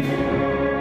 Música